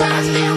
touch